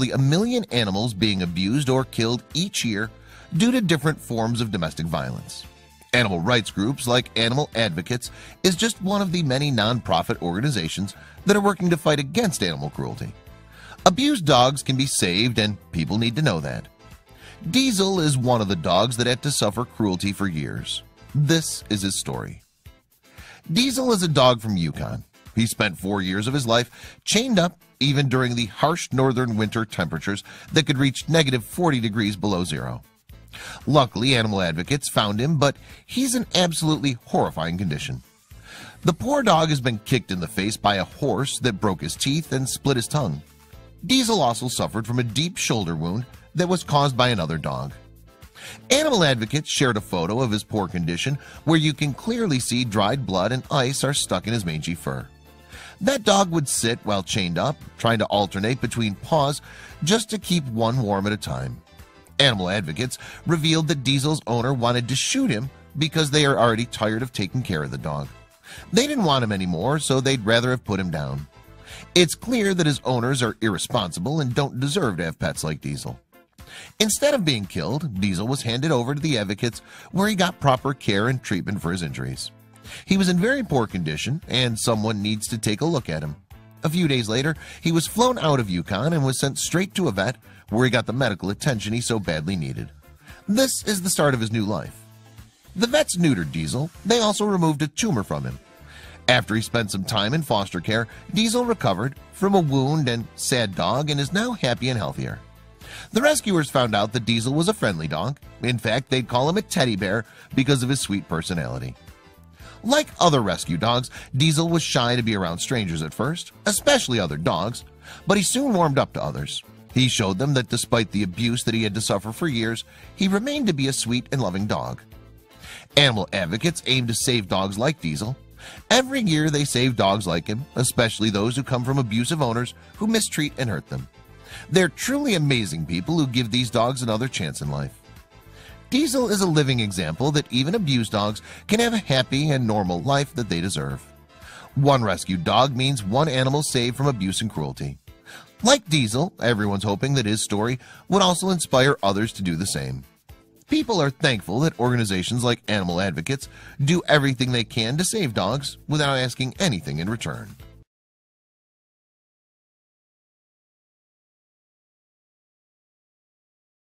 nearly a million animals being abused or killed each year due to different forms of domestic violence. Animal rights groups like Animal Advocates is just one of the many nonprofit organizations that are working to fight against animal cruelty. Abused dogs can be saved and people need to know that. Diesel is one of the dogs that had to suffer cruelty for years. This is his story. Diesel is a dog from Yukon. He spent four years of his life chained up even during the harsh northern winter temperatures that could reach negative 40 degrees below zero. Luckily, animal advocates found him, but he's in absolutely horrifying condition. The poor dog has been kicked in the face by a horse that broke his teeth and split his tongue. Diesel also suffered from a deep shoulder wound that was caused by another dog. Animal advocates shared a photo of his poor condition where you can clearly see dried blood and ice are stuck in his mangy fur. That dog would sit while chained up, trying to alternate between paws just to keep one warm at a time. Animal advocates revealed that Diesel's owner wanted to shoot him because they are already tired of taking care of the dog. They didn't want him anymore, so they'd rather have put him down. It's clear that his owners are irresponsible and don't deserve to have pets like Diesel. Instead of being killed, Diesel was handed over to the advocates where he got proper care and treatment for his injuries. He was in very poor condition and someone needs to take a look at him. A few days later, he was flown out of Yukon and was sent straight to a vet where he got the medical attention he so badly needed. This is the start of his new life. The vets neutered Diesel. They also removed a tumor from him. After he spent some time in foster care, Diesel recovered from a wound and sad dog and is now happy and healthier. The rescuers found out that Diesel was a friendly dog. In fact, they'd call him a teddy bear because of his sweet personality. Like other rescue dogs, Diesel was shy to be around strangers at first, especially other dogs, but he soon warmed up to others. He showed them that despite the abuse that he had to suffer for years, he remained to be a sweet and loving dog. Animal advocates aim to save dogs like Diesel. Every year they save dogs like him, especially those who come from abusive owners who mistreat and hurt them. They're truly amazing people who give these dogs another chance in life. Diesel is a living example that even abused dogs can have a happy and normal life that they deserve. One rescued dog means one animal saved from abuse and cruelty. Like Diesel, everyone's hoping that his story would also inspire others to do the same. People are thankful that organizations like Animal Advocates do everything they can to save dogs without asking anything in return.